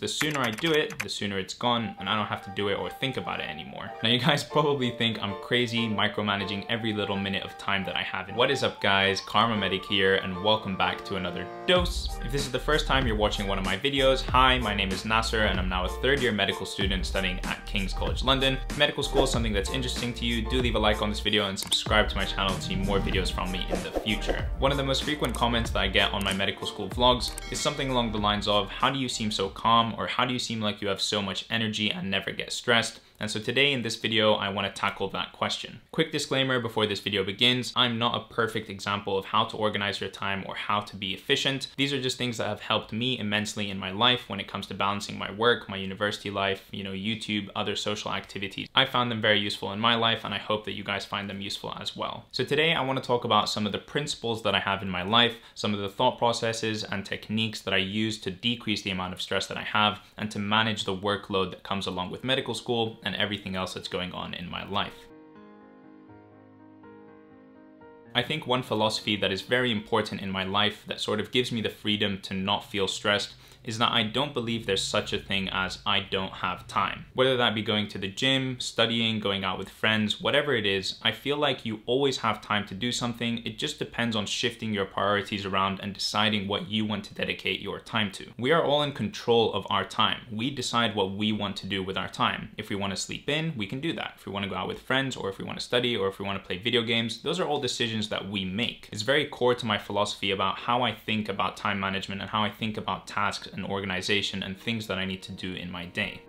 The sooner I do it, the sooner it's gone and I don't have to do it or think about it anymore. Now you guys probably think I'm crazy micromanaging every little minute of time that I have. What is up guys, Kharma Medic here and welcome back to another dose. If this is the first time you're watching one of my videos, hi, my name is Nasir and I'm now a third year medical student studying at King's College London. If medical school is something that's interesting to you, do leave a like on this video and subscribe to my channel to see more videos from me in the future. One of the most frequent comments that I get on my medical school vlogs is something along the lines of, how do you seem so calm or how do you seem like you have so much energy and never get stressed? And so today in this video, I wanna tackle that question. Quick disclaimer before this video begins, I'm not a perfect example of how to organize your time or how to be efficient. These are just things that have helped me immensely in my life when it comes to balancing my work, my university life, you know, YouTube, other social activities. I found them very useful in my life and I hope that you guys find them useful as well. So today I wanna talk about some of the principles that I have in my life, some of the thought processes and techniques that I use to decrease the amount of stress that I have and to manage the workload that comes along with medical school and everything else that's going on in my life. I think one philosophy that is very important in my life that sort of gives me the freedom to not feel stressed is that I don't believe there's such a thing as I don't have time. Whether that be going to the gym, studying, going out with friends, whatever it is, I feel like you always have time to do something. It just depends on shifting your priorities around and deciding what you want to dedicate your time to. We are all in control of our time. We decide what we want to do with our time. If we want to sleep in, we can do that. If we want to go out with friends or if we want to study or if we want to play video games, those are all decisions that we make. It's very core to my philosophy about how I think about time management and how I think about tasks and organization and things that I need to do in my day.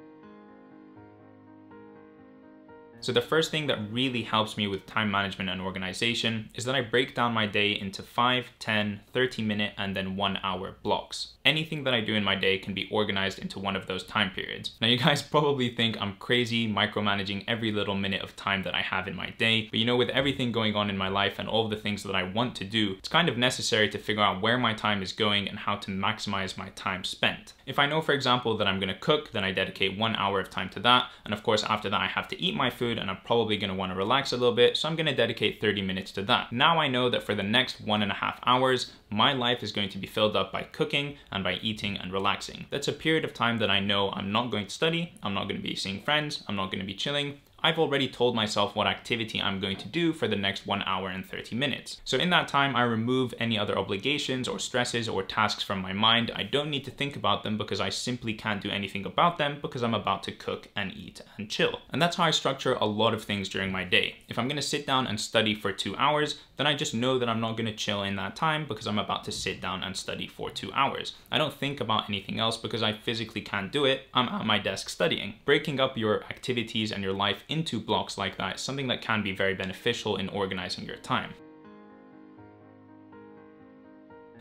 So the first thing that really helps me with time management and organization is that I break down my day into 5, 10, 30 minute and then 1 hour blocks. Anything that I do in my day can be organized into one of those time periods. Now you guys probably think I'm crazy micromanaging every little minute of time that I have in my day, but you know with everything going on in my life and all the things that I want to do, it's kind of necessary to figure out where my time is going and how to maximize my time spent. If I know for example that I'm gonna cook, then I dedicate one hour of time to that, and of course after that I have to eat my food and I'm probably gonna wanna relax a little bit, so I'm gonna dedicate 30 minutes to that. Now I know that for the next one and a half hours, my life is going to be filled up by cooking and by eating and relaxing. That's a period of time that I know I'm not going to study, I'm not gonna be seeing friends, I'm not gonna be chilling, I've already told myself what activity I'm going to do for the next one hour and 30 minutes. So in that time, I remove any other obligations or stresses or tasks from my mind. I don't need to think about them because I simply can't do anything about them because I'm about to cook and eat and chill. And that's how I structure a lot of things during my day. If I'm gonna sit down and study for two hours, then I just know that I'm not gonna chill in that time because I'm about to sit down and study for two hours. I don't think about anything else because I physically can't do it. I'm at my desk studying. Breaking up your activities and your life into blocks like that something that can be very beneficial in organizing your time.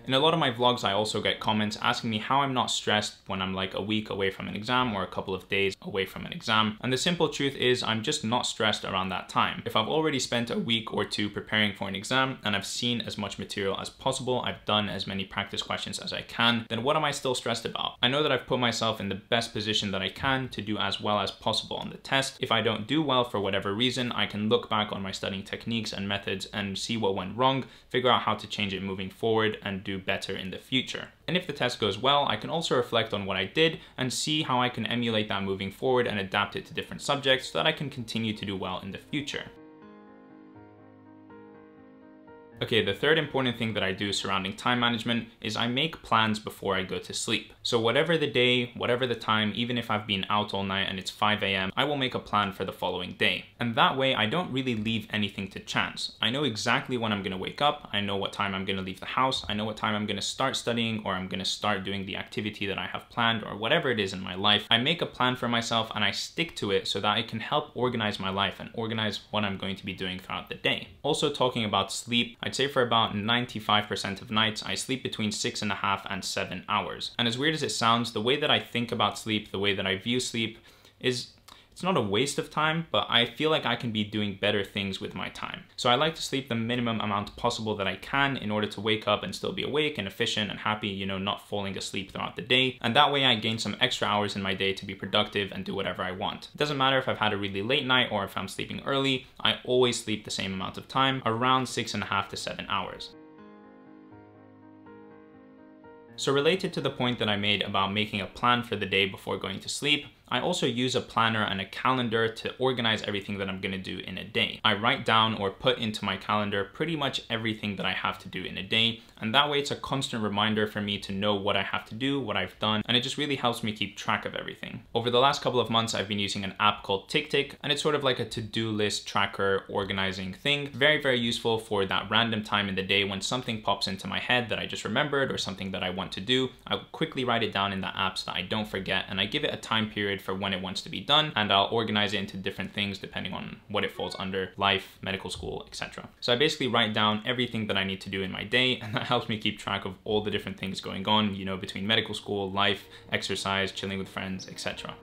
In a lot of my vlogs, I also get comments asking me how I'm not stressed when I'm like a week away from an exam or a couple of days away from an exam. And the simple truth is I'm just not stressed around that time. If I've already spent a week or two preparing for an exam and I've seen as much material as possible, I've done as many practice questions as I can, then what am I still stressed about? I know that I've put myself in the best position that I can to do as well as possible on the test. If I don't do well for whatever reason, I can look back on my studying techniques and methods and see what went wrong, figure out how to change it moving forward and do better in the future. And if the test goes well, I can also reflect on what I did and see how I can emulate that moving forward and adapt it to different subjects so that I can continue to do well in the future. Okay, the third important thing that I do surrounding time management is I make plans before I go to sleep. So whatever the day, whatever the time, even if I've been out all night and it's 5 a.m., I will make a plan for the following day. And that way I don't really leave anything to chance. I know exactly when I'm gonna wake up, I know what time I'm gonna leave the house, I know what time I'm gonna start studying or I'm gonna start doing the activity that I have planned or whatever it is in my life. I make a plan for myself and I stick to it so that I can help organize my life and organize what I'm going to be doing throughout the day. Also talking about sleep, I'd say for about 95% of nights, I sleep between six and a half and seven hours. And as weird as it sounds, the way that I think about sleep, the way that I view sleep is it's not a waste of time, but I feel like I can be doing better things with my time. So I like to sleep the minimum amount possible that I can in order to wake up and still be awake and efficient and happy, you know, not falling asleep throughout the day. And that way I gain some extra hours in my day to be productive and do whatever I want. It doesn't matter if I've had a really late night or if I'm sleeping early, I always sleep the same amount of time, around six and a half to seven hours. So related to the point that I made about making a plan for the day before going to sleep, I also use a planner and a calendar to organize everything that I'm gonna do in a day. I write down or put into my calendar pretty much everything that I have to do in a day, and that way it's a constant reminder for me to know what I have to do, what I've done, and it just really helps me keep track of everything. Over the last couple of months, I've been using an app called TickTick, and it's sort of like a to-do list tracker organizing thing. Very, very useful for that random time in the day when something pops into my head that I just remembered or something that I want to do. I'll quickly write it down in the app so that I don't forget, and I give it a time period period for when it wants to be done and I'll organize it into different things depending on what it falls under, life, medical school, etc. So I basically write down everything that I need to do in my day and that helps me keep track of all the different things going on, you know, between medical school, life, exercise, chilling with friends, etc.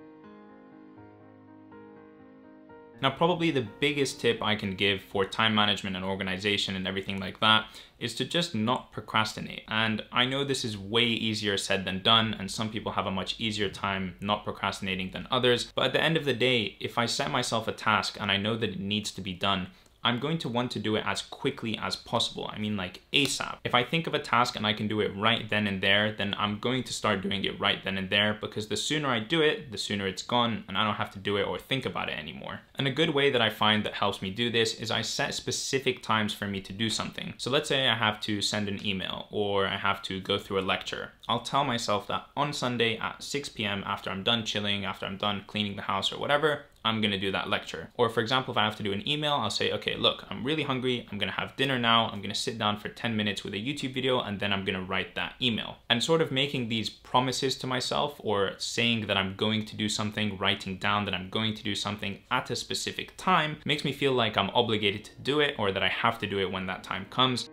Now, probably the biggest tip I can give for time management and organization and everything like that is to just not procrastinate. And I know this is way easier said than done, and some people have a much easier time not procrastinating than others. But at the end of the day, if I set myself a task and I know that it needs to be done, I'm going to want to do it as quickly as possible. I mean like ASAP. If I think of a task and I can do it right then and there, then I'm going to start doing it right then and there because the sooner I do it, the sooner it's gone and I don't have to do it or think about it anymore. And a good way that I find that helps me do this is I set specific times for me to do something. So let's say I have to send an email or I have to go through a lecture. I'll tell myself that on Sunday at 6 p.m. after I'm done chilling, after I'm done cleaning the house or whatever, I'm gonna do that lecture. Or for example, if I have to do an email, I'll say, okay, look, I'm really hungry. I'm gonna have dinner now. I'm gonna sit down for 10 minutes with a YouTube video and then I'm gonna write that email. And sort of making these promises to myself or saying that I'm going to do something, writing down that I'm going to do something at a specific time makes me feel like I'm obligated to do it or that I have to do it when that time comes.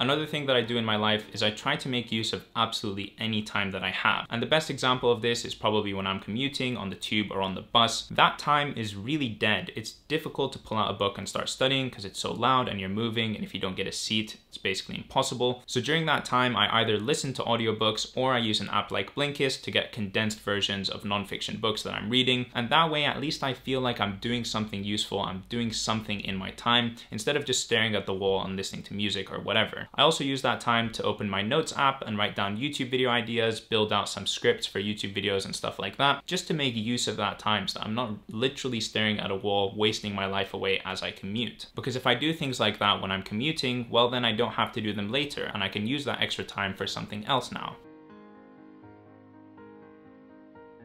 Another thing that I do in my life is I try to make use of absolutely any time that I have. And the best example of this is probably when I'm commuting on the tube or on the bus. That time is really dead. It's difficult to pull out a book and start studying because it's so loud and you're moving and if you don't get a seat, it's basically impossible. So during that time, I either listen to audiobooks or I use an app like Blinkist to get condensed versions of nonfiction books that I'm reading. And that way, at least I feel like I'm doing something useful. I'm doing something in my time instead of just staring at the wall and listening to music or whatever. I also use that time to open my notes app and write down YouTube video ideas, build out some scripts for YouTube videos and stuff like that, just to make use of that time so that I'm not literally staring at a wall, wasting my life away as I commute. Because if I do things like that when I'm commuting, well then I don't have to do them later and I can use that extra time for something else now.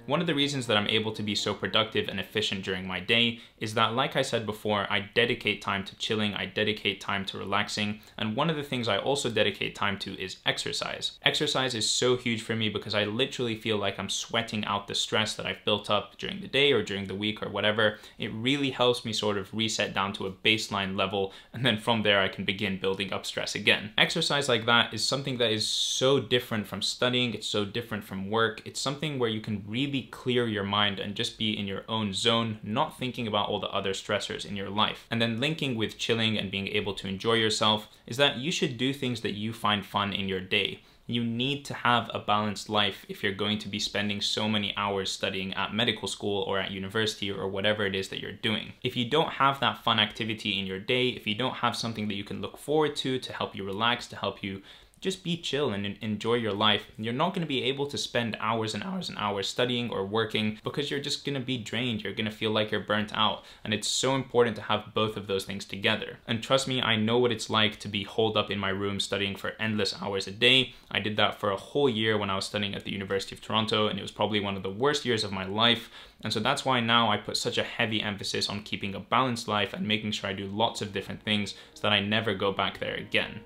One of the reasons that I'm able to be so productive and efficient during my day is that, like I said before, I dedicate time to chilling, I dedicate time to relaxing, and one of the things I also dedicate time to is exercise. Exercise is so huge for me because I literally feel like I'm sweating out the stress that I've built up during the day or during the week or whatever. It really helps me sort of reset down to a baseline level, and then from there I can begin building up stress again. Exercise like that is something that is so different from studying, it's so different from work, it's something where you can really clear your mind and just be in your own zone, not thinking about all the other stressors in your life. And then linking with chilling and being able to enjoy yourself is that you should do things that you find fun in your day. You need to have a balanced life if you're going to be spending so many hours studying at medical school or at university or whatever it is that you're doing. If you don't have that fun activity in your day, if you don't have something that you can look forward to to help you relax, to help you just be chill and enjoy your life. You're not going to be able to spend hours and hours and hours studying or working because you're just going to be drained. You're going to feel like you're burnt out. And it's so important to have both of those things together. And trust me, I know what it's like to be holed up in my room studying for endless hours a day. I did that for a whole year when I was studying at the University of Toronto, and it was probably one of the worst years of my life. And so that's why now I put such a heavy emphasis on keeping a balanced life and making sure I do lots of different things so that I never go back there again.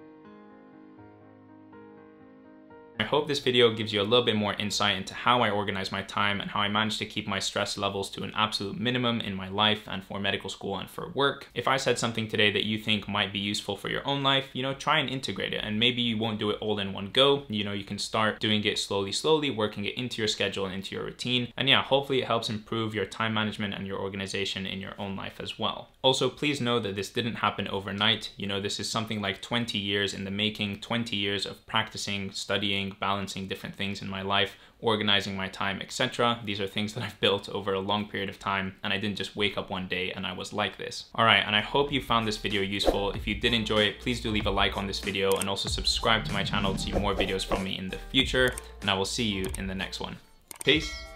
Hope this video gives you a little bit more insight into how I organize my time and how I manage to keep my stress levels to an absolute minimum in my life and for medical school and for work. If I said something today that you think might be useful for your own life, you know, try and integrate it and maybe you won't do it all in one go. You know, you can start doing it slowly, slowly, working it into your schedule and into your routine. And yeah, hopefully it helps improve your time management and your organization in your own life as well. Also, please know that this didn't happen overnight. You know, this is something like 20 years in the making, 20 years of practicing, studying, balancing different things in my life, organizing my time, etc. These are things that I've built over a long period of time and I didn't just wake up one day and I was like this. All right, and I hope you found this video useful. If you did enjoy it, please do leave a like on this video and also subscribe to my channel to see more videos from me in the future and I will see you in the next one. Peace.